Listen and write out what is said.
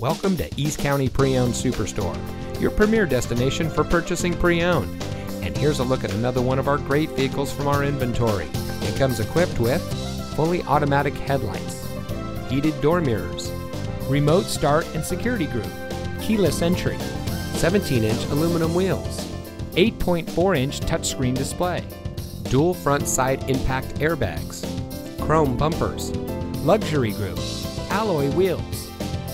Welcome to East County Pre-Owned Superstore, your premier destination for purchasing pre-owned. And here's a look at another one of our great vehicles from our inventory. It comes equipped with fully automatic headlights, heated door mirrors, remote start and security group, keyless entry, 17-inch aluminum wheels, 8.4-inch touchscreen display, dual front side impact airbags, chrome bumpers, luxury group, alloy wheels,